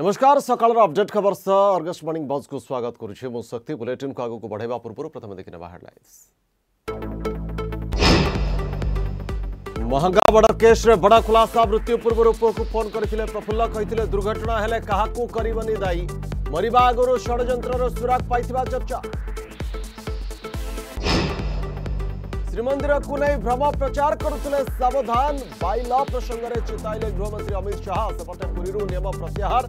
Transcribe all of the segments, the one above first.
नमस्कार सकाळर अपडेट खबर सह अर्गस मॉर्निंग बॉस को स्वागत करू छे शक्ति बुलेटिन को आगो को बढेबा पूर्व प्रथम देखिने बाहर लाइज महंगा बडर केस रे बडा खुलासा मृत्यु पूर्व रूप को फोन करथिले प्रफुल्ल कहितिले दुर्घटना हेले काहा को करिवनी दाई मरिबा आगो रो षडजंत्र रो सुराग पाइथिबा चर्चा ଶ୍ରୀମନ୍ଦିରକୁ ନେଇ ଭ୍ରମ ପ୍ରଚାର କରୁଥିଲେ ସାବଧାନ ବାଇଲ ପ୍ରସଙ୍ଗରେ ଚେତାଇଲେ ଗୃହମନ୍ତ୍ରୀ ଅମିତ ଶାହା ସେପଟେ ପୁରୀରୁ ନିୟମ ପ୍ରତ୍ୟାହାର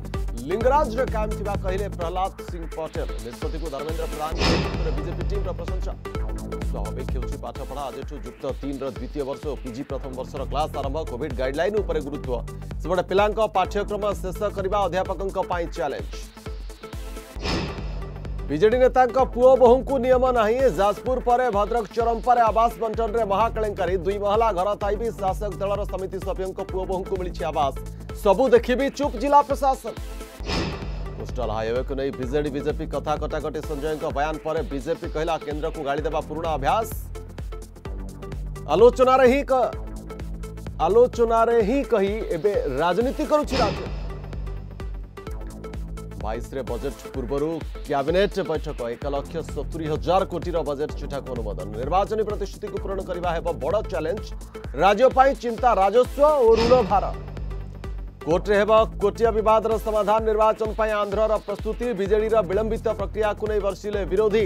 ଲିଙ୍ଗରାଜରେ କାୟମ ଥିବା କହିଲେ ପ୍ରହ୍ଲାଦ ସିଂ ପଟେଲ ନିଷ୍ପତ୍ତିକୁ ଧର୍ମେନ୍ଦ୍ର ପ୍ରଧାନ ବିଜେପି ଟିମ୍ର ପ୍ରଶଂସା ସ୍ୱାଭାବିକ ହେଉଛି ପାଠପଢ଼ା ଆଜିଠୁ ଯୁକ୍ତ ତିନିର ଦ୍ୱିତୀୟ ବର୍ଷ ଓ ପିଜି ପ୍ରଥମ ବର୍ଷର କ୍ଲାସ୍ ଆରମ୍ଭ କୋଭିଡ ଗାଇଡଲାଇନ୍ ଉପରେ ଗୁରୁତ୍ୱ ସେପଟେ ପିଲାଙ୍କ ପାଠ୍ୟକ୍ରମ ଶେଷ କରିବା ଅଧ୍ୟାପକଙ୍କ ପାଇଁ ଚ୍ୟାଲେଞ୍ଜ विजे नेता पुओ बोहू को नियम ना जाजपुर पर भद्रक चरंपारे आवास बंटन में महाकले दुई महला घर थी शासक दल समिति सभ्यों पुओ बोहू को मिली आवास सबु देखी चुप जिला प्रशासन कोस्टाल हाइवे को नहीं विजे विजेपी कथ कटाकटी संजय बयान पर विजेपी कहला केन्द्र को गाड़ी देवा पुणा अभ्यास आलोचन आलोचन ही कही एवं राजनीति करुच्छी राज्य 와이스ৰে বাজেট ಪೂರ್ವৰ কেবিনেট বৈঠক 170000 কোটিৰ বাজেট চিটাক অনুমোদন নির্বাচনী প্ৰতিশতি পূৰণ কৰিব বাহে বৰ ডাঙৰ চেলঞ্জ ৰাজ্যপায় চিন্তা ৰাজস্ব আৰু ॠণ भार কোট ৰেবা কোটীয় বিবাদৰ সমাধান निर्वाचन পায় আন্ধৰ আৰু প্ৰस्तुতি বিজেপিৰ বিলম্বিত প্ৰক্ৰিয়াক নেৰছিলে বিৰোধী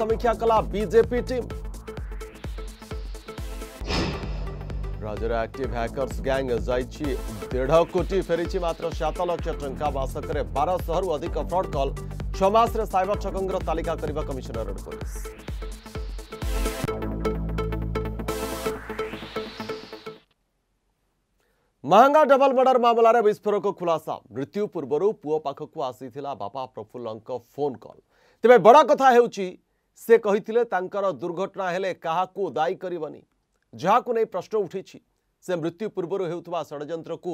সমীক্ষা কালা বিজেপি টিম ରାଜ୍ୟର ଆକ୍ଟିଭ୍ ହ୍ୟାକର୍ସ ଗ୍ୟାଙ୍ଗ ଯାଇଛି ଦେଢ଼ କୋଟି ଫେରିଛି ମାତ୍ର ସାତ ଲକ୍ଷ ଟଙ୍କା ବାସକରେ ବାରଶହରୁ ଅଧିକ ଫ୍ରଡ୍ କଲ୍ ଛଅ ମାସରେ ସାଇବର ଠକଙ୍କର ତାଲିକା କରିବା commissioner police Mahanga double murder ମାମଲାରେ ବିସ୍ଫୋରକ ଖୁଲାସା ମୃତ୍ୟୁ ପୂର୍ବରୁ ପୁଅ ପାଖକୁ ଆସିଥିଲା ବାପା ପ୍ରଫୁଲ୍ଲଙ୍କ ଫୋନ୍ କଲ୍ ତେବେ ବଡ଼ କଥା ହେଉଛି ସେ କହିଥିଲେ ତାଙ୍କର ଦୁର୍ଘଟଣା ହେଲେ କାହାକୁ ଦାୟୀ କରିବନି ଯାହାକୁ ନେଇ ପ୍ରଶ୍ନ ଉଠିଛି ସେ ମୃତ୍ୟୁ ପୂର୍ବରୁ ହେଉଥିବା ଷଡ଼ଯନ୍ତ୍ରକୁ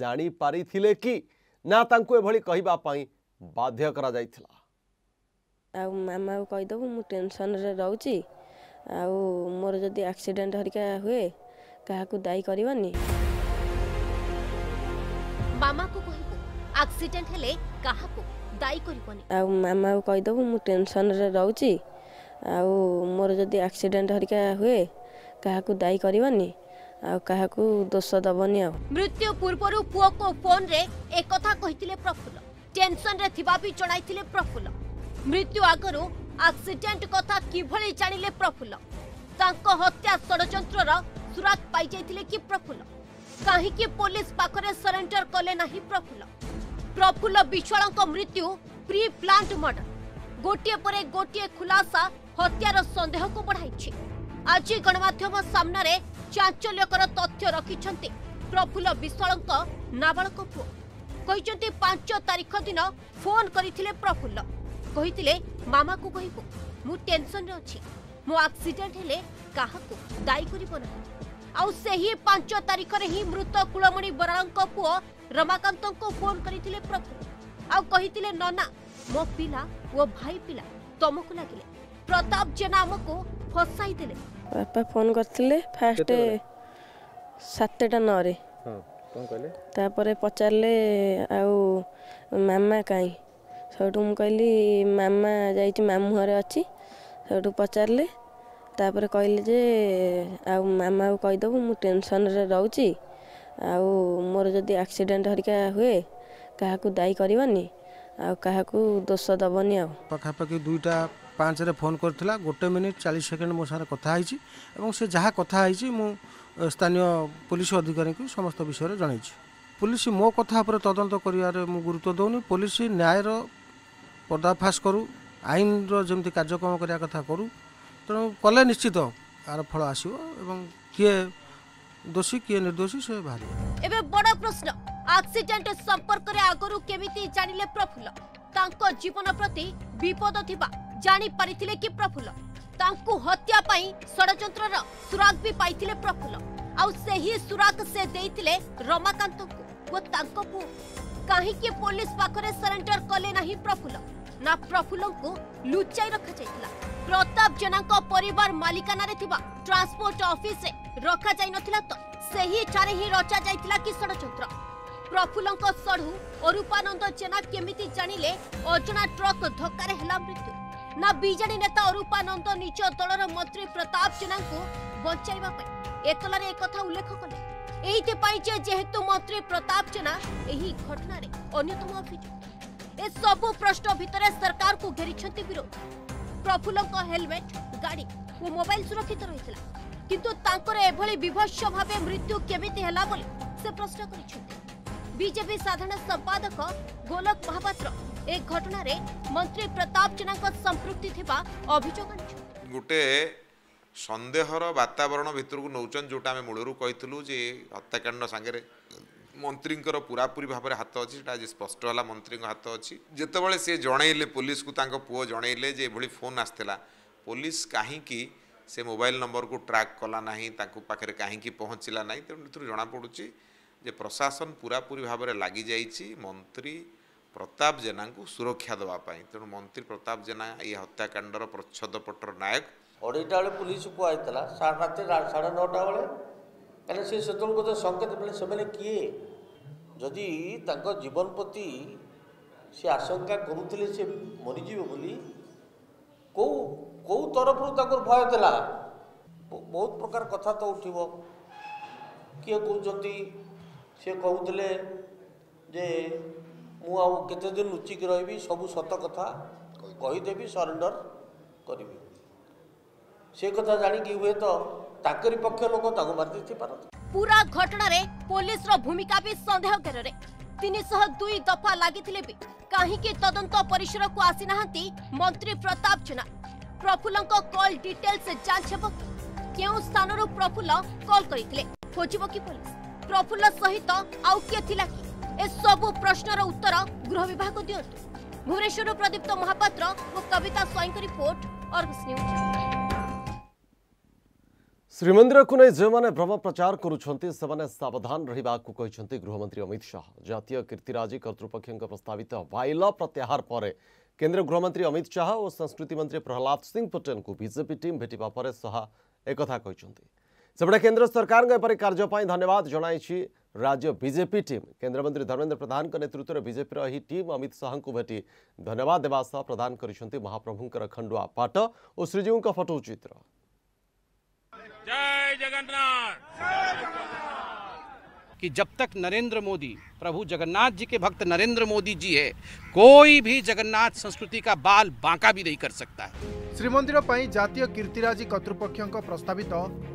ଜାଣିପାରିଥିଲେ କି ନା ତାଙ୍କୁ ଏଭଳି କହିବା ପାଇଁ ବାଧ୍ୟ କରାଯାଇଥିଲା ଆଉ ମାମାକୁ କହିଦେବୁ ମୁଁ ଟେନସନ୍ରେ ରହୁଛି ଆଉ ମୋର ଯଦି ଆକ୍ସିଡେଣ୍ଟ ହରିକା ହୁଏ କାହାକୁ ଦାୟୀ କରିବନି ମାମାକୁ କହିବୁ ଆକ୍ସିଡେଣ୍ଟ ହେଲେ କାହାକୁ ଦାୟୀ କରିବନି ଆଉ ମାମାକୁ କହିଦେବୁ ମୁଁ ଟେନସନ୍ରେ ରହୁଛି ଆଉ ମୋର ଯଦି ଆକ୍ସିଡେଣ୍ଟ ହରିକା ହୁଏ କାହାକୁ ଦାୟୀ କରିବନି ଆଉ କାହାକୁ ଦୋଷ ଦେବନି ଆଉ ମୃତ୍ୟୁ ପୂର୍ବରୁ ପୁଅକୁ ଫୋନ୍ରେ ଏକଥା କହିଥିଲେ ପ୍ରଫୁଲ୍ଲ ଟେନସନରେ ଥିବା ବି ଜଣାଇଥିଲେ ପ୍ରଫୁଲ୍ଲ ମୃତ୍ୟୁ ଆଗରୁ ଆକ୍ସିଡେଣ୍ଟ କଥା କିଭଳି ଜାଣିଲେ ପ୍ରଫୁଲ୍ଲ ତାଙ୍କ ହତ୍ୟା ଷଡ଼ଯନ୍ତ୍ରର ସୁରାକ ପାଇଯାଇଥିଲେ କି ପ୍ରଫୁଲ୍ଲ କାହିଁକି ପୋଲିସ ପାଖରେ ସରେଣ୍ଡର କଲେ ନାହିଁ ପ୍ରଫୁଲ୍ଲ ପ୍ରଫୁଲ୍ଲ ବିଶ୍ୱାଳଙ୍କ ମୃତ୍ୟୁ ପ୍ରି ପ୍ଲାଣ୍ଟ ମର୍ଡର ଗୋଟିଏ ପରେ ଗୋଟିଏ ଖୁଲାସା ହତ୍ୟାର ସନ୍ଦେହକୁ ବଢ଼ାଇଛି আজ গণমাধ্যম সামনায় চাঞ্চল্যকর তথ্য রাখিছেন প্রফুল্ল বিশালঙ্ক নাবালক পুয় কিন্তু পাঁচ তারিখ দিন ফোন করে প্রফুল্ল কে মামা কু কহবু মু টেনশন অছি মো আক্সিডেন্ট হলে কাহকু দায়ী করব না আউ সেই পাঁচ তারিখরে হি মৃত কুলমণি বরাড়ঙ্ক পুয় রমাকান্ত ফোন করে প্রফুল্ল আউ কহিলে ননা মো পিলা ও ভাই পিলা তমকু লাগিলে প্রতাপ জেনা আমকু ফসাই দেলে ବାପା ଫୋନ୍ କରିଥିଲେ ଫାର୍ଷ୍ଟ ସାତଟା ନଅରେ ତାପରେ ପଚାରିଲେ ଆଉ ମାମା କାହିଁ ସେଇଠୁ ମୁଁ କହିଲି ମାମା ଯାଇଛି ମାମୁଁ ଘରେ ଅଛି ସେଇଠୁ ପଚାରିଲେ ତାପରେ କହିଲେ ଯେ ଆଉ ମାମାକୁ କହିଦେବୁ ମୁଁ ଟେନସନ୍ରେ ରହୁଛି ଆଉ ମୋର ଯଦି ଆକ୍ସିଡ଼େଣ୍ଟ ହରିକା ହୁଏ କାହାକୁ ଦାୟୀ କରିବନି ଆଉ କାହାକୁ ଦୋଷ ଦେବନି ଆଉ ପାଖାପାଖି ଦୁଇଟା ପାଞ୍ଚରେ ଫୋନ୍ କରିଥିଲା ଗୋଟେ ମିନିଟ୍ ଚାଳିଶ ସେକେଣ୍ଡ ମୋ ସାଙ୍ଗରେ କଥା ହେଇଛି ଏବଂ ସେ ଯାହା କଥା ହେଇଛି ମୁଁ ସ୍ଥାନୀୟ ପୋଲିସ ଅଧିକାରୀଙ୍କୁ ସମସ୍ତ ବିଷୟରେ ଜଣାଇଛି ପୋଲିସ ମୋ କଥା ଉପରେ ତଦନ୍ତ କରିବାରେ ମୁଁ ଗୁରୁତ୍ୱ ଦେଉନି ପୋଲିସ ନ୍ୟାୟର ପର୍ଦ୍ଦାଫାଶ କରୁ ଆଇନର ଯେମିତି କାର୍ଯ୍ୟକ୍ରମ କରିବା କଥା କରୁ ତେଣୁ କଲେ ନିଶ୍ଚିତ ଆର ଫଳ ଆସିବ ଏବଂ କିଏ ଦୋଷୀ କିଏ ନିର୍ଦ୍ଦୋଷୀ ସେ ବାହାରିବ ଏବେ ବଡ଼ ପ୍ରଶ୍ନ ଆକ୍ସିଡେଣ୍ଟ ସମ୍ପର୍କରେ ଆଗରୁ କେମିତି ଜାଣିଲେ ପ୍ରଫୁଲ୍ଲ ତାଙ୍କ ଜୀବନ ପ୍ରତି ବିପଦ ଥିବା जानी जापारी कि प्रफुल्ल हत्यापाई षड्र सुराग भी पाई प्रफुल्ल आग से देते रमाकांत को कहीं पुलिस पाखे सरेन्डर कले प्रफुल्ल ना प्रफुल्ल को लुचाई रखा जाता प्रताप जेना पर मालिकाना ट्रांसपोर्ट अफिस रखा जा तो चारे ही रचा जाता कि षड्र प्रफुल्ल सढ़ू अरूपानंद रूपानंद जेना केमी जाणिले अजणा ट्रक धक्कर मृत्यु ନା ବିଜେଡି ନେତା ଅରୁପାନନ୍ଦ ନିଜ ଦଳର ମନ୍ତ୍ରୀ ପ୍ରତାପ ଜେନାଙ୍କୁ ବଞ୍ଚାଇବା ପାଇଁ ଏତଲାରେ ଏକଥା ଉଲ୍ଲେଖ କଲେ ଏଇଥିପାଇଁ ଯେ ଯେହେତୁ ମନ୍ତ୍ରୀ ପ୍ରତାପ ଜେନା ଏହି ଘଟଣାରେ ଅନ୍ୟତମ ଅଭିଯୁକ୍ତ ଏସବୁ ପ୍ରଶ୍ନ ଭିତରେ ସରକାରକୁ ଘେରିଛନ୍ତି ବିରୋଧୀ ପ୍ରଫୁଲ୍ଲଙ୍କ ହେଲମେଟ୍ ଗାଡ଼ି ଓ ମୋବାଇଲ ସୁରକ୍ଷିତ ରହିଥିଲା କିନ୍ତୁ ତାଙ୍କର ଏଭଳି ବିଭତ୍ସ ଭାବେ ମୃତ୍ୟୁ କେମିତି ହେଲା ବୋଲି ସେ ପ୍ରଶ୍ନ କରିଛନ୍ତି ବିଜେପି ସାଧାରଣ ସମ୍ପାଦକ ଗୋଲକ ମହାପାତ୍ର ଏ ଘଟଣାରେ ମନ୍ତ୍ରୀ ପ୍ରତାପ ଜେନାଙ୍କ ସମ୍ପୃକ୍ତି ଥିବା ଅଭିଯୋଗ ଗୋଟେ ସନ୍ଦେହର ବାତାବରଣ ଭିତରକୁ ନେଉଛନ୍ତି ଯେଉଁଟା ଆମେ ମୂଳରୁ କହିଥିଲୁ ଯେ ହତ୍ୟାକାଣ୍ଡ ସାଙ୍ଗରେ ମନ୍ତ୍ରୀଙ୍କର ପୁରାପୁରି ଭାବରେ ହାତ ଅଛି ସେଟା ଆଜି ସ୍ପଷ୍ଟ ହେଲା ମନ୍ତ୍ରୀଙ୍କ ହାତ ଅଛି ଯେତେବେଳେ ସେ ଜଣେଇଲେ ପୋଲିସକୁ ତାଙ୍କ ପୁଅ ଜଣେଇଲେ ଯେ ଏଭଳି ଫୋନ୍ ଆସିଥିଲା ପୋଲିସ କାହିଁକି ସେ ମୋବାଇଲ ନମ୍ବରକୁ ଟ୍ରାକ୍ କଲା ନାହିଁ ତାଙ୍କ ପାଖରେ କାହିଁକି ପହଞ୍ଚିଲା ନାହିଁ ତେଣୁ ଏଥିରୁ ଜଣାପଡ଼ୁଛି ଯେ ପ୍ରଶାସନ ପୁରାପୁରି ଭାବରେ ଲାଗିଯାଇଛି ମନ୍ତ୍ରୀ ପ୍ରତାପ ଜେନାଙ୍କୁ ସୁରକ୍ଷା ଦେବା ପାଇଁ ତେଣୁ ମନ୍ତ୍ରୀ ପ୍ରତାପ ଜେନା ଏହି ହତ୍ୟାକାଣ୍ଡର ପ୍ରଚ୍ଛଦ ପଟର ନାୟକ ଅଢ଼େଇଟା ବେଳେ ପୁଲିସ କୁହାଯାଇଥିଲା ସାଢ଼େ ରାତି ସାଢ଼େ ନଅଟା ବେଳେ କାରଣ ସେ ସେତେବେଳେ ଗୋଟେ ସଙ୍କେତ ମିଳେ ସେମାନେ କିଏ ଯଦି ତାଙ୍କ ଜୀବନ ପ୍ରତି ସେ ଆଶଙ୍କା କରୁଥିଲେ ସେ ମରିଯିବେ ବୋଲି କେଉଁ କେଉଁ ତରଫରୁ ତାଙ୍କର ଭୟ ଥିଲା ବହୁତ ପ୍ରକାର କଥା ତ ଉଠିବ କିଏ କହୁଛନ୍ତି ସିଏ କହୁଥିଲେ ଯେ ମୁଁ ଆଉ କେତେ ଦିନ ଲୁଚିକି ରହିବି ସବୁ ସତ କଥା କହିଦେବି ସରେଣ୍ଡର କରିବି ସେ କଥା ଜାଣିକି ହୁଏତ ତାଙ୍କରି ପକ୍ଷ ଲୋକ ତାକୁ ମାରିଦେଇ ପାରନ୍ତି ପୁରା ଘଟଣାରେ ପୋଲିସର ଭୂମିକା ବି ସନ୍ଦେହ ଘେରରେ ତିନିଶହ ଦୁଇ ଦଫା ଲାଗିଥିଲେ ବି କାହିଁକି ତଦନ୍ତ ପରିସରକୁ ଆସିନାହାନ୍ତି ମନ୍ତ୍ରୀ ପ୍ରତାପ ଜେନା ପ୍ରଫୁଲ୍ଲଙ୍କ କଲ୍ ଡିଟେଲ୍ସ ଯାଞ୍ଚ ହେବ କେଉଁ ସ୍ଥାନରୁ ପ୍ରଫୁଲ୍ଲ କଲ୍ କରିଥିଲେ ଖୋଜିବ କି ପୋଲିସ ପ୍ରଫୁଲ୍ଲ ସହିତ ଆଉ କିଏ ଥିଲା କି ଏସବୁ ପ୍ରଶ୍ନର ଉତ୍ତର ଗୃହ ବିଭାଗ ଦିଅନ୍ତୁ ଭୁବନେଶ୍ୱରରୁ ପ୍ରଦୀପ୍ତ ମହାପାତ୍ର ଓ କବିତା ସ୍ୱାଇଁଙ୍କ ରିପୋର୍ଟ ଅର୍ଗସ୍ ନ୍ୟୁଜ୍ ଶ୍ରୀମନ୍ଦିରକୁ ନେଇ ଯେଉଁମାନେ ଭ୍ରମ ପ୍ରଚାର କରୁଛନ୍ତି ସେମାନେ ସାବଧାନ ରହିବାକୁ କହିଛନ୍ତି ଗୃହମନ୍ତ୍ରୀ ଅମିତ ଶାହା ଜାତୀୟ କୀର୍ତ୍ତିରାଜି କର୍ତ୍ତୃପକ୍ଷଙ୍କ ପ୍ରସ୍ତାବିତ ବାଇଲ ପ୍ରତ୍ୟାହାର ପରେ କେନ୍ଦ୍ର ଗୃହମନ୍ତ୍ରୀ ଅମିତ ଶାହା ଓ ସଂସ୍କୃତି ମନ୍ତ୍ରୀ ପ୍ରହ୍ଲାଦ ସିଂ ପଟେଲଙ୍କୁ ବିଜେପି ଟିମ୍ ଭେଟିବା ପରେ ଶାହା ଏକଥା କହିଛନ୍ତି सेपटे केन्द्र सरकार कार्यपाई धन्यवाद जन राज्य बीजेपी टीम केन्द्र मंत्री धर्मेन्द्र प्रधान नेतृत्व में बीजेपी यह टीम अमित शाह को भेटी धन्यवाद देवास प्रदान कर महाप्रभुं खंडुआ पाठ और श्रीजीवों फटोचित्र जय जगन्नाथ कि जब तक नरेंद्र मोदी प्रभु जगन्नाथ जी के भक्त नरेंद्र मोदी जी है कोई भी जगन्नाथ संस्कृति का बाल बांका भी नहीं कर सकता है ଶ୍ରୀମନ୍ଦିର ପାଇଁ ଜାତୀୟ କୀର୍ତ୍ତିରାଜି କର୍ତ୍ତୃପକ୍ଷଙ୍କ ପ୍ରସ୍ତାବିତ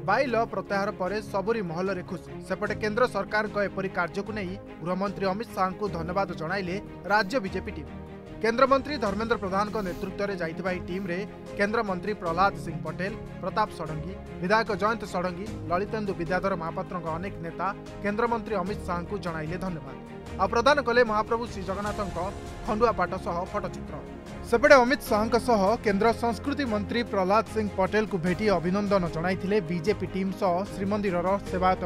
ବାଇଲ ପ୍ରତ୍ୟାହାର ପରେ ସବୁରି ମହଲରେ ଖୁସି ସେପଟେ କେନ୍ଦ୍ର ସରକାରଙ୍କ ଏପରି କାର୍ଯ୍ୟକୁ ନେଇ ଗୃହମନ୍ତ୍ରୀ ଅମିତ ଶାହାଙ୍କୁ ଧନ୍ୟବାଦ ଜଣାଇଲେ ରାଜ୍ୟ ବିଜେପି ଟିମ୍ କେନ୍ଦ୍ରମନ୍ତ୍ରୀ ଧର୍ମେନ୍ଦ୍ର ପ୍ରଧାନଙ୍କ ନେତୃତ୍ୱରେ ଯାଇଥିବା ଏହି ଟିମ୍ରେ କେନ୍ଦ୍ରମନ୍ତ୍ରୀ ପ୍ରହ୍ଲାଦ ସିଂ ପଟେଲ ପ୍ରତାପ ଷଡ଼ଙ୍ଗୀ ବିଧାୟକ ଜୟନ୍ତ ଷଡ଼ଙ୍ଗୀ ଲଳିତେନ୍ଦୁ ବିଦ୍ୟାଧର ମହାପାତ୍ରଙ୍କ ଅନେକ ନେତା କେନ୍ଦ୍ରମନ୍ତ୍ରୀ ଅମିତ ଶାହାଙ୍କୁ ଜଣାଇଲେ ଧନ୍ୟବାଦ ଆଉ ପ୍ରଦାନ କଲେ ମହାପ୍ରଭୁ ଶ୍ରୀଜଗନ୍ନାଥଙ୍କ ଖଣ୍ଡୁଆ ପାଟ ସହ ଫଟୋଚିତ୍ର सपटे अमित शाहको सह केन्द्र संस्कृति मन्त्री प्रह्लाद सिंह पटेलको भेटि अभिनन्दन बीजेपी टीम सह श्रीमन्दिर सेवायत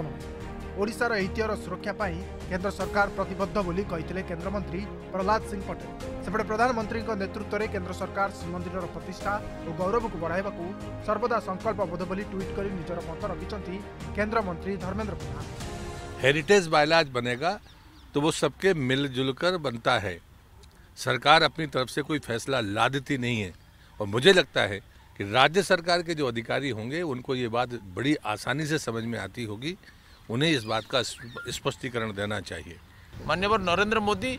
ओडार ऐतिहर सुरक्षा पनि केन्द्र सरकार प्रतीबद्ध पनि केन्द्रमन्त्री प्रह सिंह पटेल नेतृत्व नेतृत्वले केन्द्र सरकार श्रीमन्दिर प्रतिष्ठा गौरवको बढाइवा सर्वदा संकल्पबबद्ध ट्विट है सरकार अपनी तरफ से कोई फैसला ला देती नहीं है और मुझे लगता है कि राज्य सरकार के जो अधिकारी होंगे उनको ये बात बड़ी आसानी से समझ में आती होगी उन्हें इस बात का स्पष्टीकरण देना चाहिए मान्यवर नरेंद्र मोदी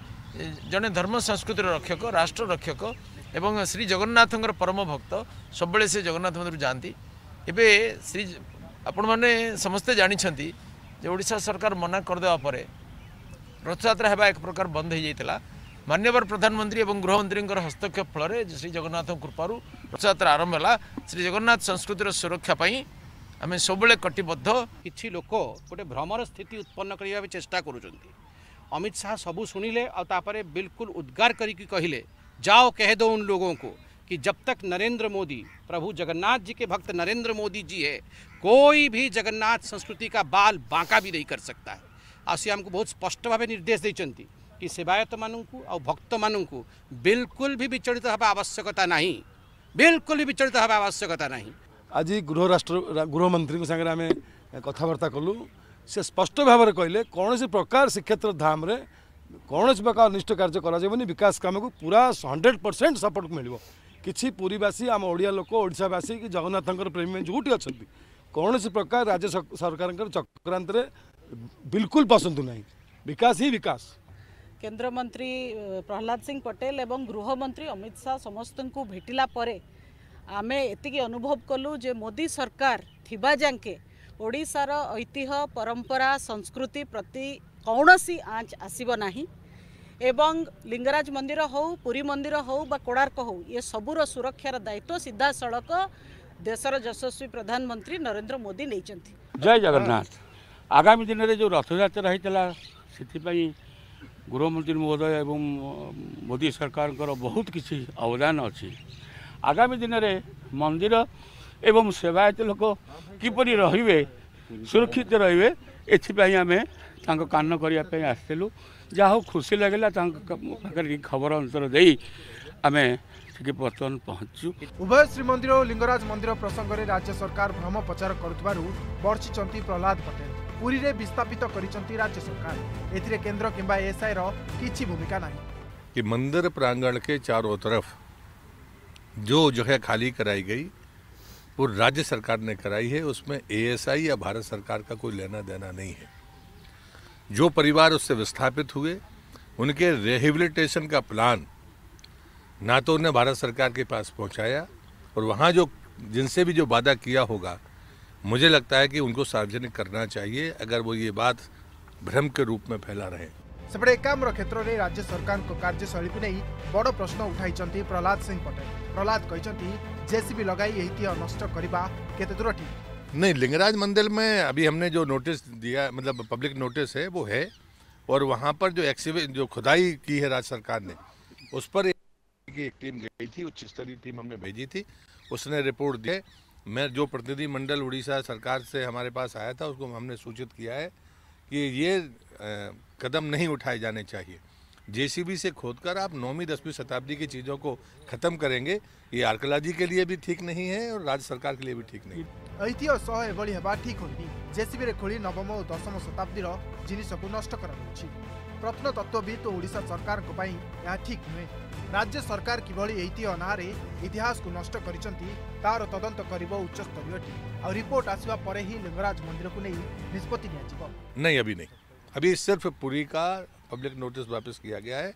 जड़े धर्म संस्कृति रक्षक राष्ट्र रक्षक एवं श्री जगन्नाथ परम भक्त सब से जगन्नाथ मंदिर जाती ଏବେ ଶ୍ରୀ ଆପଣମାନେ ସମସ୍ତେ ଜାଣିଛନ୍ତି ଯେ सरकार मना ମନା रथजात्रा ପରେ ରଥଯାତ୍ରା ହେବା ଏକ ପ୍ରକାର मान्यवर प्रधानमंत्री और गृहमंत्री हस्तक्षेप फल श्रीजगन्नाथ कृपा रथयात्रा आरंभ है श्रीजगन्नाथ संस्कृति सुरक्षापी आम सब कटिबद्ध कि लोक गोटे भ्रमर स्थित उत्पन्न करने चेषा करुं अमित शाह सब शुणिले और बिल्कुल उद्गार करी जाओ कह दो उन लोगों को कि जब तक नरेंद्र मोदी प्रभु जगन्नाथ जी के भक्त नरेंद्र मोदी जी है कोई भी जगन्नाथ संस्कृति का बाल बांका भी नहीं कर सकता है आसी हमको बहुत स्पष्ट भाव निर्देश देते సేవాయ తమనుకు ఆ భక్త మనుకు బిల్కుల్ బిచిరిత అవస్స్యత నహీ బిల్కుల్ బిచిరిత అవస్స్యత నహీ అజి గుహరాష్ట్ర గుహమంత్రి కు సంగరేమే కథావర్త కలు సే స్పష్ట భవరే కైలే కోనేసి ప్రకార్ శిక్షhetra ధామరే కోనేసి ప్రకార్ నిష్ఠ కార్య కరాజేబని వికాస్ కామకు పురా 100% సపోర్ట్ మిలిబో కచి పూరివాసి ఆమ ఒడియా లోకో ఒడిషా బాసి కి జగన్నాథଙ୍କର ప్రేమి జుటి అచండి కోనేసి ప్రకార్ రాజ సర్కార్ଙ୍କର చక్రంత్రరే బిల్కుల్ పసందు నహీ వికాస్ హి వికాస్ କେନ୍ଦ୍ରମନ୍ତ୍ରୀ ପ୍ରହ୍ଲାଦ ସିଂ ପଟେଲ ଏବଂ ଗୃହମନ୍ତ୍ରୀ ଅମିତ ଶାହା ସମସ୍ତଙ୍କୁ ଭେଟିଲା ପରେ ଆମେ ଏତିକି ଅନୁଭବ କଲୁ ଯେ ମୋଦି ସରକାର ଥିବା ଯାଙ୍କେ ଓଡ଼ିଶାର ଐତିହ୍ୟ ପରମ୍ପରା ସଂସ୍କୃତି ପ୍ରତି କୌଣସି ଆଞ୍ଚ ଆସିବ ନାହିଁ ଏବଂ ଲିଙ୍ଗରାଜ ମନ୍ଦିର ହେଉ ପୁରୀ ମନ୍ଦିର ହେଉ ବା କୋଣାର୍କ ହେଉ ଏ ସବୁର ସୁରକ୍ଷାର ଦାୟିତ୍ୱ ସିଧାସଳଖ ଦେଶର ଯଶସ୍ୱୀ ପ୍ରଧାନମନ୍ତ୍ରୀ ନରେନ୍ଦ୍ର ମୋଦି ନେଇଛନ୍ତି ଜୟ ଜଗନ୍ନାଥ ଆଗାମୀ ଦିନରେ ଯେଉଁ ରଥଯାତ୍ରା ହେଇଥିଲା ସେଥିପାଇଁ ଗୃହମନ୍ତ୍ରୀ ମହୋଦୟ ଏବଂ ମୋଦି ସରକାରଙ୍କର ବହୁତ କିଛି ଅବଦାନ ଅଛି ଆଗାମୀ ଦିନରେ ମନ୍ଦିର ଏବଂ ସେବାୟତ ଲୋକ କିପରି ରହିବେ ସୁରକ୍ଷିତ ରହିବେ ଏଥିପାଇଁ ଆମେ ତାଙ୍କ କାନ କରିବା ପାଇଁ ଆସିଥିଲୁ ଯାହା ହଉ ଖୁସି ଲାଗିଲା ତାଙ୍କ ପାଖରେ ଖବର ଅନ୍ତର ଦେଇ ଆମେ ଟିକେ ବର୍ତ୍ତମାନ ପହଞ୍ଚୁ ଉଭୟ ଶ୍ରୀମନ୍ଦିର ଓ ଲିଙ୍ଗରାଜ ମନ୍ଦିର ପ୍ରସଙ୍ଗରେ ରାଜ୍ୟ ସରକାର ଭ୍ରମ ପ୍ରଚାର କରୁଥିବାରୁ ବର୍ଷିଛନ୍ତି ପ୍ରହଲ୍ଲାଦ ପଟେଲ पूरी में ପୁରୀରେ कर राज्य सरकार ସରକାର केंद्र किंबा एसआई रो किछि भूमिका ନାହିଁ कि मंदिर प्रांगण के चारों तरफ जो जगह खाली कराई गई वो राज्य सरकार ने कराई है उसमें एएसआई या भारत सरकार का कोई लेना देना नहीं है जो परिवार उससे विस्थापित हुए उनके रिहेबिलिटेशन का प्लान ना तो उन्हें भारत सरकार के पास पहुंचाया और वहाँ जो जिनसे भी जो वादा किया होगा मुझे लगता है कि उनको सार्वजनिक करना चाहिए अगर वो ये बात भ्रम के रूप में फैला रहे क्षेत्र में राज्य सरकार को कार्यशैली नहीं बड़ प्रश्न उठाई प्रहलाद सिंह पटेल प्रहलाद कहते जेसीबी लगाई यही की नष्ट करवा दूर ठीक नहीं लिंगराज मंदिर में अभी हमने जो नोटिस दिया मतलब पब्लिक नोटिस है वो है और वहाँ पर जो एक्सीवे जो खुदाई की है राज्य सरकार ने उस पर एक टीम गई थी उच्च स्तरीय टीम हमने भेजी थी उसने रिपोर्ट दी मैं जो प्रतिनिधि मंडल उड़ीसा सरकार से हमारे पास आया था उसको हमने सूचित किया है कि ये कदम नहीं उठाए जाने चाहिए जेसीबी से खोदकर आप नौवीं दसवीं शताब्दी की चीज़ों को ख़त्म करेंगे ये आर्कोलॉजी के लिए भी ठीक नहीं है और राज्य सरकार के लिए भी ठीक नहीं है ସହ ଏଭଳି ହେବା ଠିକ୍ ହୋଇନି ଜେସିବିରେ ଖୋଳି ନବମ ଓ ଦଶମ ଶତାବ୍ଦୀର ଜିନିଷକୁ नष्ट ପ୍ରତ୍ନତତ୍ତ୍ୱବିତ୍ ଓ ଓଡ଼ିଶା ସରକାରଙ୍କ ପାଇଁ ଏହା ଠିକ୍ ନୁହେଁ ରାଜ୍ୟ ସରକାର କିଭଳି ଐତିହ୍ୟ ନାଁରେ ଇତିହାସକୁ ନଷ୍ଟ କରିଛନ୍ତି ତାହାର ତଦନ୍ତ କରିବ आ रिपोर्ट आसवा पर ही लिंगराज मंदिर को नहीं निष्पत्ति नहीं अभी नहीं अभी सिर्फ पुरी का पब्लिक नोटिस वापस किया गया है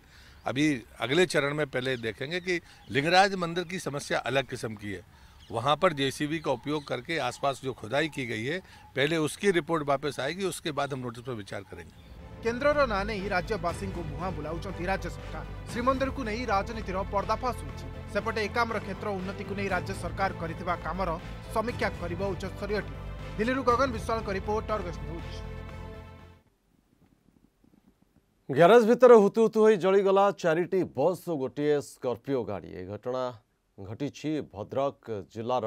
अभी अगले चरण में पहले देखेंगे कि लिंगराज मंदिर की समस्या अलग किस्म की है वहाँ पर जेसीबी का उपयोग करके आसपास जो खुदाई की गई है पहले उसकी रिपोर्ट वापस आएगी उसके बाद हम नोटिस पर विचार करेंगे କେନ୍ଦ୍ରର ନାଁ ନେଇ ରାଜ୍ୟବାସୀଙ୍କୁ ମୁହାଁ ବୁଲାଉଛନ୍ତି ରାଜ୍ୟ ସରକାର ଶ୍ରୀମନ୍ଦିରକୁ ନେଇ ରାଜନୀତିର ପର୍ଦ୍ଦାଫାଶ ହୋଇଛି ସେପଟେ ଏକାମ୍ର କ୍ଷେତ୍ର ଉନ୍ନତିକୁ ନେଇ ରାଜ୍ୟ ସରକାର କରିଥିବା କାମର ସମୀକ୍ଷା କରିବ ଉଚ୍ଚସ୍ତରୀୟ ଟିମ୍ ଦିଲ୍ଲୀରୁ ଗଗନ ବିଶ୍ୱାଳଙ୍କ ରିପୋର୍ଟ ଅର୍ଗସ୍ ନ୍ୟୁଜ୍ ଗ୍ୟାରେଜ୍ ଭିତରେ ହୁତୁ ହୁତୁ ହୋଇ ଜଳିଗଲା ଚାରିଟି ବସ୍ ଓ ଗୋଟିଏ ସ୍କର୍ପିଓ ଗାଡ଼ି ଏ ଘଟଣା ଘଟିଛି ଭଦ୍ରକ ଜିଲ୍ଲାର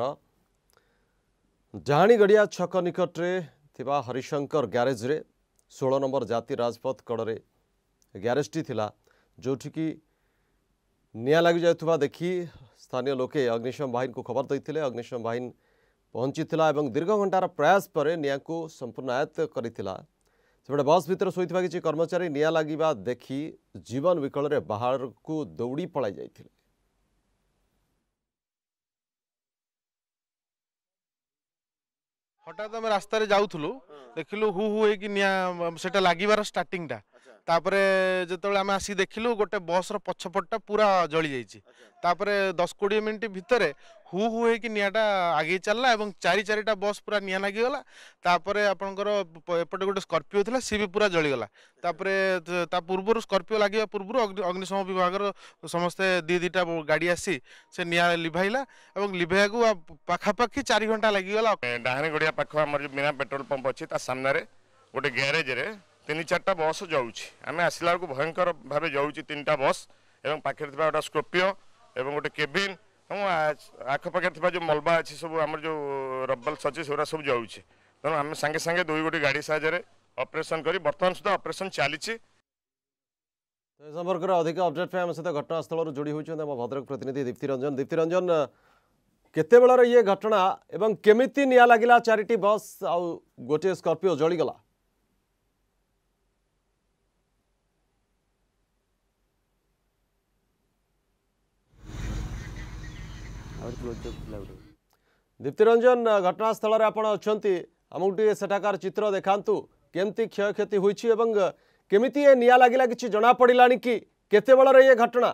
ଡାହାଣୀଗଡ଼ିଆ ଛକ ନିକଟରେ ଥିବା ହରିଶଙ୍କର ଗ୍ୟାରେଜ୍ରେ षोह नंबर जाति राजपथ कड़े ग्यारेजटी जोटी की निआ लग जा देखी स्थानीय लोके अग्निशम बाहन को खबर देते अग्निशम बाहन पहुंची और दीर्घ घंटार प्रयास पर निआ को संपूर्ण आयत्त कर बस भितर शोवा किसी कर्मचारी निआ लग देखी जीवन विकल बाहर को दौड़ी पलाई जाते হঠাৎ আমি রাস্তায় যাওয়া দেখিলু হু হু হয়েকি নিয়া সেটা লাগবার স্টার্টিংটা ତାପରେ ଯେତେବେଳେ ଆମେ ଆସିକି ଦେଖିଲୁ ଗୋଟେ ବସ୍ର ପଛପଟଟା ପୁରା ଜଳିଯାଇଛି ତାପରେ ଦଶ କୋଡ଼ିଏ ମିନିଟ୍ ଭିତରେ ହୁ ହୁ ହେଇକି ନିଆଁଟା ଆଗେଇ ଚାଲିଲା ଏବଂ ଚାରି ଚାରିଟା ବସ୍ ପୁରା ନିଆଁ ଲାଗିଗଲା ତାପରେ ଆପଣଙ୍କର ଏପଟେ ଗୋଟେ ସ୍କର୍ପିଓ ଥିଲା ସିଏ ବି ପୁରା ଜଳିଗଲା ତାପରେ ତା ପୂର୍ବରୁ ସ୍କର୍ପିଓ ଲାଗିବା ପୂର୍ବରୁ ଅଗ୍ନିଶମ ବିଭାଗର ସମସ୍ତେ ଦୁଇ ଦୁଇଟା ଗାଡ଼ି ଆସି ସେ ନିଆଁ ଲିଭାଇଲା ଏବଂ ଲିଭାଇବାକୁ ପାଖାପାଖି ଚାରି ଘଣ୍ଟା ଲାଗିଗଲା ଡାହାଣୀ ଗଡ଼ିଆ ପାଖ ଆମର ଯେଉଁ ବିନା ପେଟ୍ରୋଲ ପମ୍ପ ଅଛି ତା ସାମ୍ନାରେ ଗୋଟେ ଗ୍ୟାରେଜରେ ତିନି ଚାରିଟା ବସ୍ ଯାଉଛି ଆମେ ଆସିଲା ବେଳକୁ ଭୟଙ୍କର ଭାବେ ଯାଉଛି ତିନିଟା ବସ୍ ଏବଂ ପାଖରେ ଥିବା ଗୋଟେ ସ୍କର୍ପିଓ ଏବଂ ଗୋଟେ କେବିନ୍ ଏବଂ ଆଖପାଖରେ ଥିବା ଯେଉଁ ମଲବା ଅଛି ସବୁ ଆମର ଯେଉଁ ରବଲ ସଚି ସେଗୁଡ଼ା ସବୁ ଯାଉଛି ତେଣୁ ଆମେ ସାଙ୍ଗେ ସାଙ୍ଗେ ଦୁଇ ଗୋଟି ଗାଡ଼ି ସାହାଯ୍ୟରେ ଅପରେସନ୍ କରି ବର୍ତ୍ତମାନ ସୁଦ୍ଧା ଅପରେସନ୍ ଚାଲିଛି ଏ ସମ୍ପର୍କରେ ଅଧିକ ଅପଡେଟ୍ ପାଇଁ ଆମ ସହିତ ଘଟଣାସ୍ଥଳରୁ ଯୋଡ଼ି ହୋଇଛନ୍ତି ଆମ ଭଦ୍ରକ ପ୍ରତିନିଧି ଦୀପ୍ତି ରଞ୍ଜନ ଦୀପ୍ତି ରଞ୍ଜନ କେତେବେଳର ଇଏ ଘଟଣା ଏବଂ କେମିତି ନିଆଁ ଲାଗିଲା ଚାରିଟି ବସ୍ ଆଉ ଗୋଟିଏ ସ୍କର୍ପିଓ ଜଳିଗଲା दीप्तिरंजन घटनास्थल अच्छा सेठाकार चित्र देखा केमती क्षय क्षति होमती ये निआ कि जना पड़ा कि केत ये घटना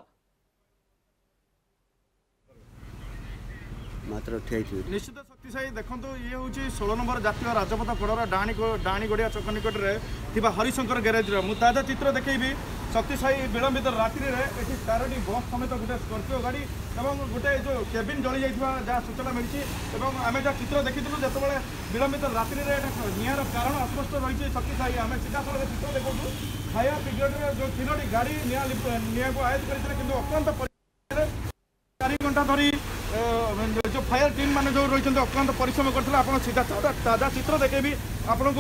मात्र ठीक निश्चित ସାହି ଦେଖନ୍ତୁ ଇଏ ହେଉଛି ଷୋହଳ ନମ୍ବର ଜାତୀୟ ରାଜପଥ କଡ଼ର ଡାହାଣୀ ଡାହାଣୀ ଗଡ଼ିଆ ଚକ ନିକଟରେ ଥିବା ହରିଶଙ୍କର ଗ୍ୟାରେଜ୍ର ମୁଁ ତାଜା ଚିତ୍ର ଦେଖେଇବି ସାହି ବିଳମ୍ବିତ ରାତ୍ରିରେ ଏଠି ଚାରୋଟି ବସ୍ ସମେତ ଗୋଟେ ସ୍କର୍ପିଓ ଗାଡ଼ି ଏବଂ ଗୋଟେ ଯେଉଁ କେବିନ୍ ଜଳିଯାଇଥିବା ଯାହା ସୂଚନା ମିଳିଛି ଏବଂ ଆମେ ଯାହା ଚିତ୍ର ଦେଖିଥିଲୁ ଯେତେବେଳେ ବିଳମ୍ବିତ ରାତ୍ରିରେ ନିଆଁର କାରଣ ଅସ୍ପଷ୍ଟ ରହିଛି ଶକ୍ତି ସାହି ଆମେ ସିଧାସଳଖ ଚିତ୍ର ଦେଖୁଛୁ ଫାୟାର୍ ବ୍ରିଗେଡ଼ର ଯେଉଁ ତିନୋଟି ଗାଡ଼ି ନିଆଁ ନିଆଁକୁ ଆୟତ୍ତ କରିଥିଲେ କିନ୍ତୁ ଅକ୍ଳାନ୍ତ ଚାରି ଘଣ୍ଟା ଧରି যে ফায়ার টিম মানে যে রয়েছেন অক্লান্ত পরিশ্রম করলে আপনার সিধা তাজা চিত্র দেখেবি আপনার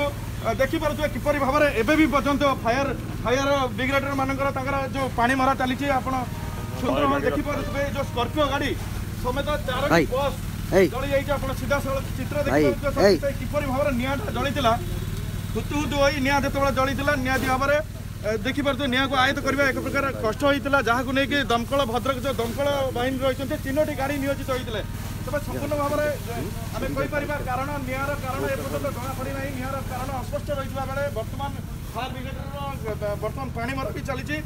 দেখিপারে কিপর ভাবে এবে পর্যন্ত ফায়ার ফায়ার ব্রিগেডর মানুষ তাঁর যে পা মরা চালছে আপনার সুন্দর ভাবে দেখিপারে যে স্কর্পিও গাড়ি সমেত চারোটি বস জলি যাই আপনার সিধা সড়ক চিত্র দেখিপারে কিপর ভাবে নিয়াঁটা জলি হুতু হুতু হয়ে নিয়াঁ যেতবে জলি নিহতি ভাবে ଦେଖିପାରୁଛ ନିଆଁକୁ ଆୟତ୍ତ କରିବା ଏକ ପ୍ରକାର କଷ୍ଟ ହୋଇଥିଲା ଯାହାକୁ ନେଇକି ଦମକଳ ଭଦ୍ରକ ଯେଉଁ ଦମକଳ ବାହିନୀ ରହିଛନ୍ତି ତିନୋଟି ଗାଡ଼ି ନିୟୋଜିତ ହୋଇଥିଲେ ତେବେ ସମ୍ପୂର୍ଣ୍ଣ ଭାବରେ ଆମେ କହିପାରିବା କାରଣ ନିଆଁର କାରଣ ଏପର୍ଯ୍ୟନ୍ତ ଜଣାପଡ଼ିନାହିଁ ନିଆଁର କାରଣ ଅସ୍ପଷ୍ଟ ରହିଥିବା ବେଳେ ବର୍ତ୍ତମାନ ফায়ার ব্রিগেডর বর্তমান পানি মার বি চালছে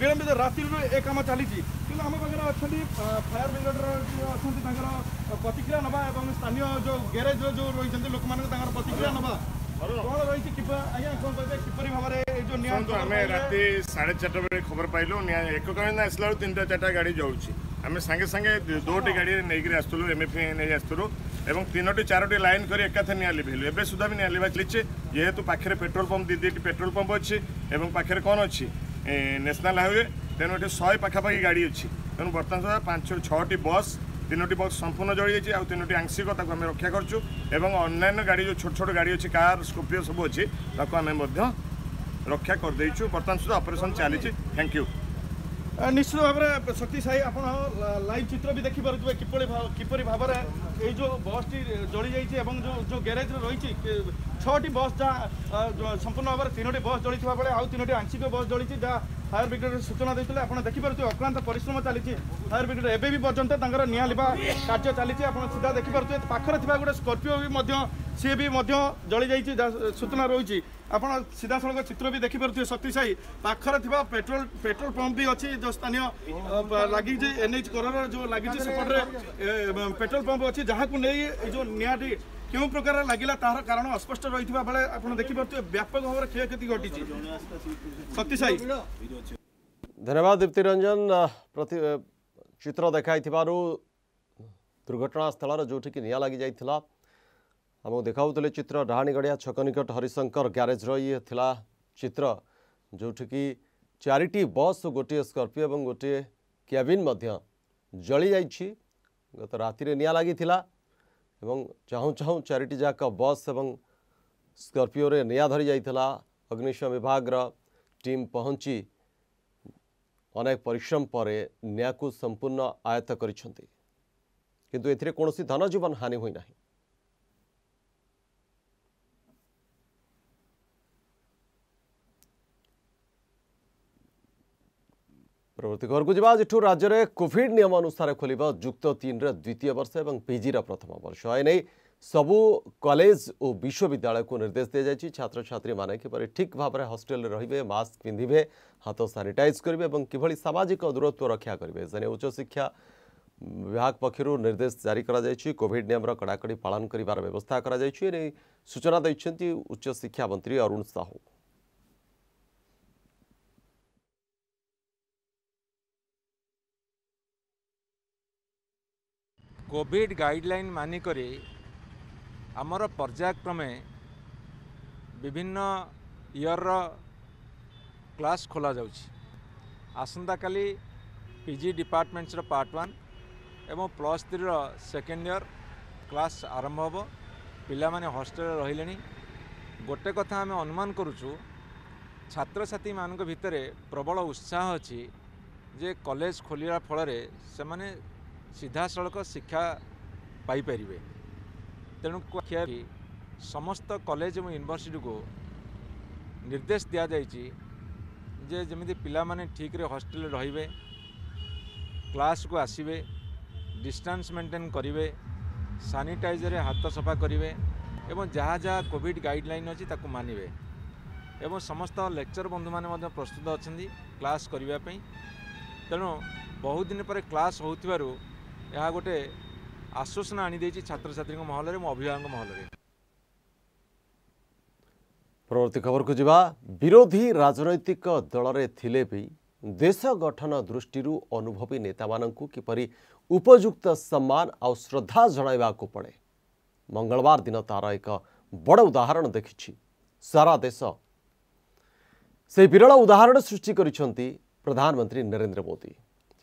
বিলম্বিত রাত্রির এ কাম চালছে কিন্তু আমার পাখে অনেক ফায়ার ব্রিগেডর অনেক তাঁর প্রতিক্রিয়া নেওয়া এবং স্থানীয় যে গ্যারেজ যে রয়েছেন লোক প্রতিক্রিয়া নেওয়া কোণ রয়েছে কিপা আজ্ঞা কোণ কে কিপর ভাবে আমি ଆମେ ରାତି ସାଢ଼େ ଚାରିଟା ବେଳେ ଖବର ପାଇଲୁ ଏକ କାରଣ ଆସିଲା ବେଳକୁ ତିନିଟା ଚାରିଟା ଗାଡ଼ି ଯାଉଛି ଆମେ ସାଙ୍ଗେ ସାଙ୍ଗେ ଦୁଇଟି ଗାଡ଼ିରେ ନେଇକରି ଆସୁଥିଲୁ ଏମ୍ଏଫି e ନେଇ এবং তিনোটি চারোটি লাইন করে একাথে নিয়া লিভাইলু এবে সুদ্ধা বি নিয়া লিভা যেহেতু পাখে পেট্রোল পম্প দুই দুইটি পেট্রোল পম্প অছি এবং পাখে কোণ অছি ন্যাশনাল হাইওয়ে তেমন এটি শহে পাখাপাখি গাড়ি অছি তেমন বর্তমান সুদ্ধা পাঁচ ছটি বস তিনোটি বস সম্পূর্ণ জড়ি যাই আর তিনোটি আংশিক তাকে আমি রক্ষা করছু এবং অন্যান্য গাড়ি যে ছোট ছোট গাড়ি অছি কার স্কোপিও সব অছি তাকে আমি মধ্য রক্ষা করেদেইছু বর্তমান সুদ্ধা অপরেসন চালিছে থ্যাংক ইউ নিশ্চিত ভাবে শক্তি সাই আপনার লাইভ চিত্র বি দেখিপারে কিপর কিপর ভাবে এই যে বসটি জলি যাই এবং যে গ্যারেজ রয়েছে ছটি বস যা সম্পূর্ণ ভাবে তিনোটি বস জলি বেড়ে আউ তিনোটি আংশিক বস জলিছে যা ফায়ার ব্রিগেড সূচনা দিয়েছিল আপনার দেখিপারে অক্লান্ত পরিশ্রম চালিছে ফায়ার ব্রিগেড এবে বি পর্যন্ত তাঁর নিয়া লিবা কার্য চালিছে আপনার সিধা দেখিপারে পাখে থাকা গোটে স্কর্পিও বি সি বি জলি যাই সূচনা রয়েছে আপনার সিধা সড়ক চিত্র বি দেখিপারে সাই পাখে থাকা পেট্রোল পেট্রোল পম্প বি অছি যে স্থানীয় লাগিছে এনএইচ করর যে লাগিছে সেপটে পেট্রোল পম্প অ্যাঁ এই যে নিয়াটি কেউ প্রকার লাগিলা তাহার কারণ অস্পষ্ট রয়েছে বেড়ে আপনার দেখিপারে ব্যাপক ভাবে ক্ষয়ক্ষতি ঘটিছে সাই ধন্যবাদ দীপ্তি রঞ্জন চিত্র দেখাই দুর্ঘটনাস্থলর যেটিকি নিয়া লাগি যাই आमक देखाऊले चित्र डाहाणीगड़िया छक निकट हरिशंकर ग्यारेज्र ये थिला चित्र जोटिकी चार बस गोटे स्कर्पिओ और गोटे क्याबिन जली जाइए गत रात निआ लगी चाहूँ चाहूँ चारिटी बस और स्कर्पिओ निआ धरी जाता अग्निशम विभाग टीम पहुँची अनेक परिश्रम पर निआ संपूर्ण आयत्त कर धनजीवन हानि होना नाही ପ୍ରବୃତ୍ତି ଘରକୁ ଯିବା ଆଜିଠୁ ରାଜ୍ୟରେ କୋଭିଡ୍ ନିୟମ ଅନୁସାରେ ଖୋଲିବ ଯୁକ୍ତ ତିନିର ଦ୍ୱିତୀୟ ବର୍ଷ ଏବଂ ପିଜିର ପ୍ରଥମ ବର୍ଷ ଏନେଇ ସବୁ କଲେଜ ଓ ବିଶ୍ୱବିଦ୍ୟାଳୟକୁ ନିର୍ଦ୍ଦେଶ ଦିଆଯାଇଛି ଛାତ୍ରଛାତ୍ରୀମାନେ କିପରି ଠିକ୍ ଭାବରେ ହଷ୍ଟେଲରେ ରହିବେ ମାସ୍କ ପିନ୍ଧିବେ ହାତ ସାନିଟାଇଜ୍ କରିବେ ଏବଂ କିଭଳି ସାମାଜିକ ଦୂରତ୍ୱ ରକ୍ଷା କରିବେ ସେ ନେଇ ଉଚ୍ଚଶିକ୍ଷା ବିଭାଗ ପକ୍ଷରୁ ନିର୍ଦ୍ଦେଶ ଜାରି କରାଯାଇଛି କୋଭିଡ୍ ନିୟମର କଡ଼ାକଡ଼ି ପାଳନ କରିବାର ବ୍ୟବସ୍ଥା କରାଯାଇଛି ଏ ନେଇ ସୂଚନା ଦେଇଛନ୍ତି ଉଚ୍ଚଶିକ୍ଷା ମନ୍ତ୍ରୀ ଅରୁଣ ସାହୁ କୋଭିଡ୍ ଗାଇଡ଼ଲାଇନ୍ ମାନିକରି ଆମର ପର୍ଯ୍ୟାୟକ୍ରମେ ବିଭିନ୍ନ ଇୟର୍ର କ୍ଲାସ୍ ଖୋଲାଯାଉଛି ଆସନ୍ତାକାଲି ପି ଜି ଡିପାର୍ଟମେଣ୍ଟସ୍ର ପାର୍ଟ ୱାନ୍ ଏବଂ ପ୍ଲସ୍ ଥ୍ରୀର ସେକେଣ୍ଡ ଇୟର୍ କ୍ଲାସ୍ ଆରମ୍ଭ ହେବ ପିଲାମାନେ ହଷ୍ଟେଲରେ ରହିଲେଣି ଗୋଟେ କଥା ଆମେ ଅନୁମାନ କରୁଛୁ ଛାତ୍ରଛାତ୍ରୀମାନଙ୍କ ଭିତରେ ପ୍ରବଳ ଉତ୍ସାହ ଅଛି ଯେ କଲେଜ ଖୋଲିବା ଫଳରେ ସେମାନେ ସିଧାସଳଖ ଶିକ୍ଷା ପାଇପାରିବେ ତେଣୁ ସମସ୍ତ କଲେଜ ଏବଂ ୟୁନିଭର୍ସିଟିକୁ ନିର୍ଦ୍ଦେଶ ଦିଆଯାଇଛି ଯେ ଯେମିତି ପିଲାମାନେ ଠିକ୍ରେ ହଷ୍ଟେଲରେ ରହିବେ କ୍ଲାସ୍କୁ ଆସିବେ ଡିଷ୍ଟାନ୍ସ ମେଣ୍ଟେନ୍ କରିବେ ସାନିଟାଇଜରରେ ହାତ ସଫା କରିବେ ଏବଂ ଯାହା ଯାହା କୋଭିଡ଼୍ ଗାଇଡ଼ଲାଇନ୍ ଅଛି ତାକୁ ମାନିବେ ଏବଂ ସମସ୍ତ ଲେକ୍ଚର ବନ୍ଧୁମାନେ ମଧ୍ୟ ପ୍ରସ୍ତୁତ ଅଛନ୍ତି କ୍ଲାସ୍ କରିବା ପାଇଁ ତେଣୁ ବହୁଦିନ ପରେ କ୍ଲାସ୍ ହେଉଥିବାରୁ ଏହା ଗୋଟିଏ ଆଶ୍ୱାସନା ଆଣିଦେଇଛି ଛାତ୍ରଛାତ୍ରୀଙ୍କ ମହଲରେ ମୋ ଅଭିଭାବକଙ୍କ ମହଲରେ ପରବର୍ତ୍ତୀ ଖବରକୁ ଯିବା ବିରୋଧୀ ରାଜନୈତିକ ଦଳରେ ଥିଲେ ବି ଦେଶ ଗଠନ ଦୃଷ୍ଟିରୁ ଅନୁଭବୀ ନେତାମାନଙ୍କୁ କିପରି ଉପଯୁକ୍ତ ସମ୍ମାନ ଆଉ ଶ୍ରଦ୍ଧା ଜଣାଇବାକୁ ପଡ଼େ ମଙ୍ଗଳବାର ଦିନ ତାହାର ଏକ ବଡ଼ ଉଦାହରଣ ଦେଖିଛି ସାରା ଦେଶ ସେହି ବିରଳ ଉଦାହରଣ ସୃଷ୍ଟି କରିଛନ୍ତି ପ୍ରଧାନମନ୍ତ୍ରୀ ନରେନ୍ଦ୍ର ମୋଦୀ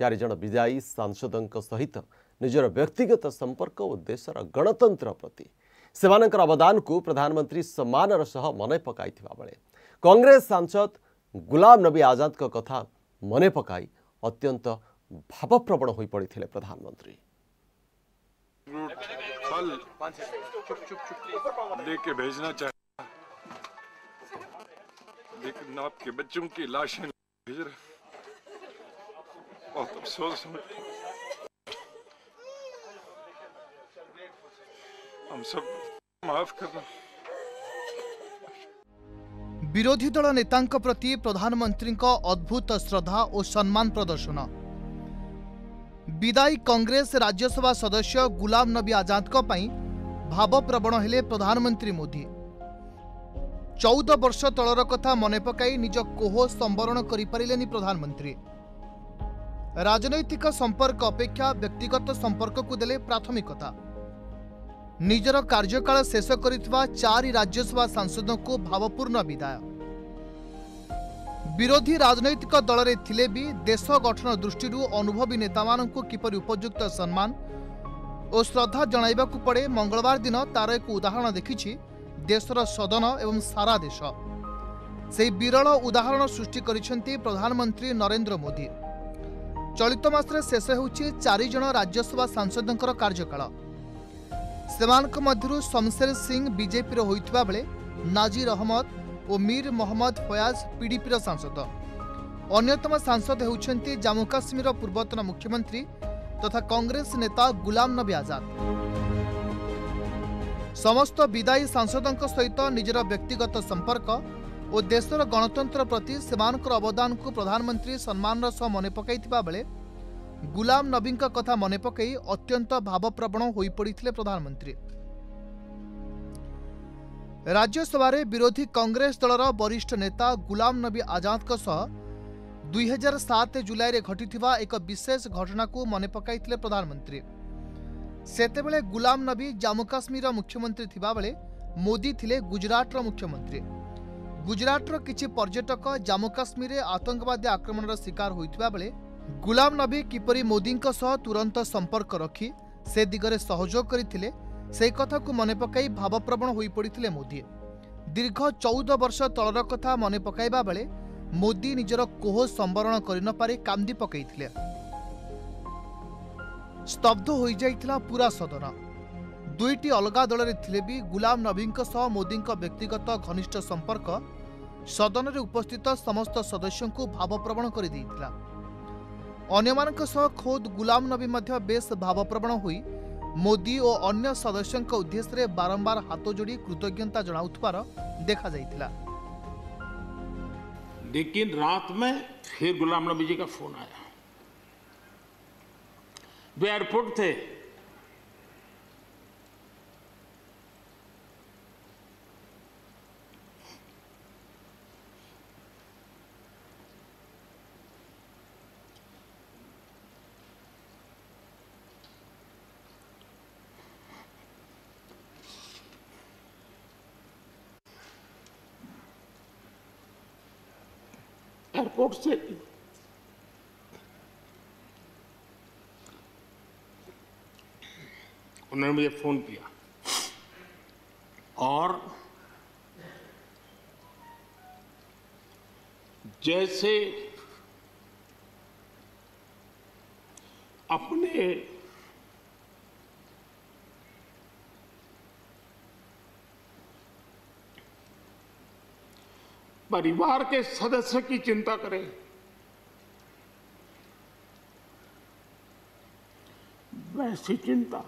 चारज विदायी सांसद सहित निजर व्यक्तिगत संपर्क और देशर गणतंत्र प्रति सेमर अवदान को प्रधानमंत्री सम्मान सह मन पक कांग्रेस सांसद गुलाम नबी आजाद कथा मन पक अत्यंत भावप्रवण हो पड़े प्रधानमंत्री অতসব সব আম সব মাফ কৰা বিৰোধী দলৰ নেতাংক প্ৰতি প্ৰধানমন্ত্ৰীৰক অদ্ভুত श्रद्धा ও সন্মান প্ৰদৰ্শন বিধাই কংগ্ৰেছ ৰাজ্যসভা সদস্য গোলাম নবী আজাদক পাই ভাব প্ৰৱণ হিলে প্ৰধানমন্ত্ৰী মোদী 14 বছৰৰ তলাৰ কথা মনেপকাই নিজক কোহ সমৰণ কৰি পৰিলেনি প্ৰধানমন্ত্ৰী ରାଜନୈତିକ ସମ୍ପର୍କ ଅପେକ୍ଷା ବ୍ୟକ୍ତିଗତ ସମ୍ପର୍କକୁ ଦେଲେ ପ୍ରାଥମିକତା ନିଜର କାର୍ଯ୍ୟକାଳ ଶେଷ କରିଥିବା ଚାରି ରାଜ୍ୟସଭା ସାଂସଦଙ୍କୁ ଭାବପୂର୍ଣ୍ଣ ବିଦାୟ ବିରୋଧୀ ରାଜନୈତିକ ଦଳରେ ଥିଲେ ବି ଦେଶ ଗଠନ ଦୃଷ୍ଟିରୁ ଅନୁଭବୀ ନେତାମାନଙ୍କୁ କିପରି ଉପଯୁକ୍ତ ସମ୍ମାନ ଓ ଶ୍ରଦ୍ଧା ଜଣାଇବାକୁ ପଡ଼େ ମଙ୍ଗଳବାର ଦିନ ତା'ର ଏକ ଉଦାହରଣ ଦେଖିଛି ଦେଶର ସଦନ ଏବଂ ସାରା ଦେଶ ସେହି ବିରଳ ଉଦାହରଣ ସୃଷ୍ଟି କରିଛନ୍ତି ପ୍ରଧାନମନ୍ତ୍ରୀ ନରେନ୍ଦ୍ର ମୋଦି ଚଳିତ ମାସରେ ଶେଷ ହେଉଛି ଚାରିଜଣ ରାଜ୍ୟସଭା ସାଂସଦଙ୍କର କାର୍ଯ୍ୟକାଳ ସେମାନଙ୍କ ମଧ୍ୟରୁ ଶମଶେର ସିଂ ବିଜେପିର ହୋଇଥିବା ବେଳେ ନାଜିର ଅହମ୍ମଦ ଓ ମୀର ମହମ୍ମଦ ଫୟାଜ ପିଡିପିର ସାଂସଦ ଅନ୍ୟତମ ସାଂସଦ ହେଉଛନ୍ତି ଜାମ୍ମୁ କାଶ୍ମୀରର ପୂର୍ବତନ ମୁଖ୍ୟମନ୍ତ୍ରୀ ତଥା କଂଗ୍ରେସ ନେତା ଗୁଲାମ ନବୀ ଆଜାଦ ସମସ୍ତ ବିଦାୟୀ ସାଂସଦଙ୍କ ସହିତ ନିଜର ବ୍ୟକ୍ତିଗତ ସମ୍ପର୍କ देश र गणतन्त्र प्रतिर अवदान प्रधानमन्त्री सम्मान मन बेले गुलाम नबी कथा मकै अत्यन्त भावप्रवण हु प्रधानमन्त्री रे विरोधी कांग्रेस दल र वरिष्ठ नेता गुलाम नबी आजाद को दुई 2007 जुलाई रे घटिति एक विशेष घटना घटनाको मन पके प्रधानमन्त्री बेले गुलाम नबी जम्मु मुख्यमंत्री थिबा बेले मोदी थिले गुजरात गुजराटर मुख्यमंत्री ଗୁଜରାଟର କିଛି ପର୍ଯ୍ୟଟକ ଜାମ୍ମୁ କାଶ୍ମୀରରେ ଆତଙ୍କବାଦୀ ଆକ୍ରମଣର ଶିକାର ହୋଇଥିବା ବେଳେ ଗୁଲାମ ନବୀ କିପରି ମୋଦିଙ୍କ ସହ ତୁରନ୍ତ ସମ୍ପର୍କ ରଖି ସେ ଦିଗରେ ସହଯୋଗ କରିଥିଲେ ସେ କଥାକୁ ମନେ ପକାଇ ଭାବପ୍ରବଣ ହୋଇପଡ଼ିଥିଲେ ମୋଦି ଦୀର୍ଘ ଚଉଦ ବର୍ଷ ତଳର କଥା ମନେ ପକାଇବା ବେଳେ ମୋଦି ନିଜର କୋହ ସମ୍ବରଣ କରିନପାରି କାନ୍ଦି ପକାଇଥିଲେ ସ୍ତବ୍ଧ ହୋଇଯାଇଥିଲା ପୁରା ସଦନ ଦୁଇଟି ଅଲଗା ଦଳରେ ଥିଲେ ବି ଗୁଲାମ ନବୀଙ୍କ ସହ ମୋଦିଙ୍କ ବ୍ୟକ୍ତିଗତ ଘନିଷ୍ଠ ସମ୍ପର୍କ ସଦନରେ ଉପସ୍ଥିତ ସମସ୍ତ ସଦସ୍ୟଙ୍କୁ ଭାବପ୍ରବଣ କରିଦେଇଥିଲା ଅନ୍ୟମାନଙ୍କ ସହ ଖୋଦ୍ ଗୁଲାମ ନବୀ ମଧ୍ୟ ବେଶ୍ ଭାବପ୍ରବଣ ହୋଇ ମୋଦି ଓ ଅନ୍ୟ ସଦସ୍ୟଙ୍କ ଉଦ୍ଦେଶ୍ୟରେ ବାରମ୍ବାର ହାତ ଯୋଡ଼ି କୃତଜ୍ଞତା ଜଣାଉଥିବାର ଦେଖାଯାଇଥିଲା लेकिन रात में फिर गुलाम नबी जी का फोन आया वे एयरपोर्ट थे एयरपोर्ट से उन्होंने मुझे फ़ोन किया और जैसे अपने परिवार के सदस्य की चिंता करें वैसी चिंता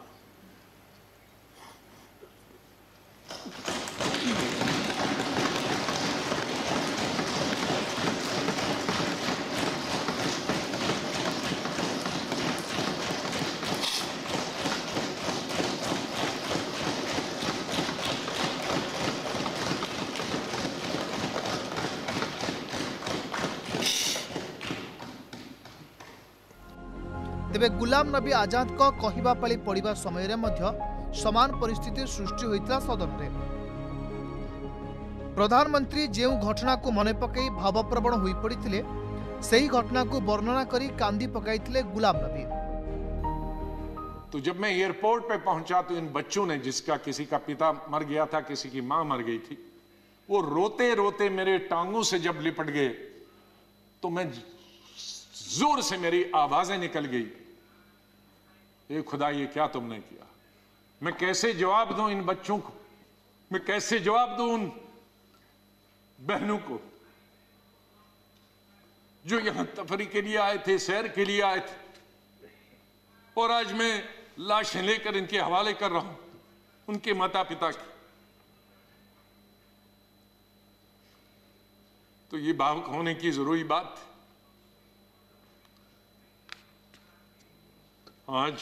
तबे गुलाम नबी आजाद को कहिबा पली पड़ीबा समय रे मध्य समान परिस्थिति सृष्टि होइतला सदन रे प्रधानमंत्री जेउ घटना को मने पकई भावप्रवण होई पड़ीथिले सही घटना को वर्णना करी कांदी पकाईथिले गुलाम नबी तो जब मैं एयरपोर्ट पे पहुंचा तो इन बच्चों ने जिसका किसी का पिता मर गया था किसी की मां मर गई थी वो रोते रोते मेरे टांगों से जब लिपट गए तो मैं जोर से मेरी आवाजें निकल गई ये खुदा ये क्या तुमने किया मैं कैसे जवाब दूं इन बच्चों को मैं कैसे जवाब दूं उन बहनों को जो यहां तफरी के लिए आए थे सैर के लिए आए थे और आज मैं लाशें लेकर इनके हवाले कर रहा हूं उनके माता पिता की तो ये भावुक होने की जरूरी बात आज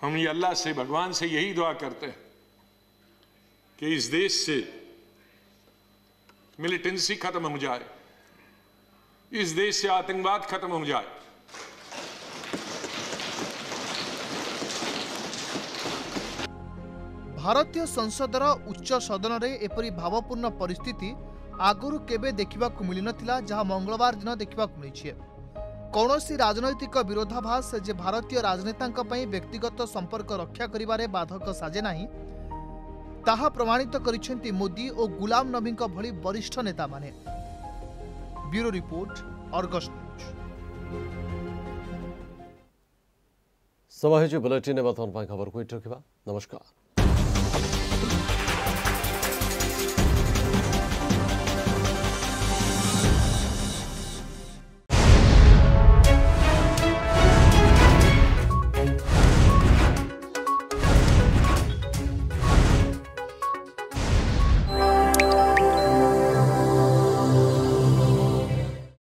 हम ये अल्लाह से भगवान से यही दुआ करते हैं कि इस देश से मिलिटेंसी खत्म हो जाए इस देश से आतंकवाद खत्म हो जाए भारतीय संसद उच्च सदन में एपरी भावपूर्ण परिस्थिति आगु केवे देखा मिली ना जहां मंगलवार दिन देखा मिली है କୌଣସି ରାଜନୈତିକ ବିରୋଧାଭାସ ଯେ ଭାରତୀୟ ରାଜନେତାଙ୍କ ପାଇଁ ବ୍ୟକ୍ତିଗତ ସମ୍ପର୍କ ରକ୍ଷା କରିବାରେ ବାଧକ ସାଜେ ନାହିଁ ତାହା ପ୍ରମାଣିତ କରିଛନ୍ତି ମୋଦି ଓ ଗୁଲାମ ନବୀଙ୍କ ଭଳି ବରିଷ୍ଠ ନେତାମାନେ ବ୍ୟୁରୋ ରିପୋର୍ଟ ଅର୍ଗସ୍ ନ୍ୟୁଜ୍ ସମୟ ହେଉଛି ବୁଲେଟିନ୍ ବର୍ତ୍ତମାନ ପାଇଁ ଖବରକୁ ଏଇଠି ରଖିବା ନମସ୍କାର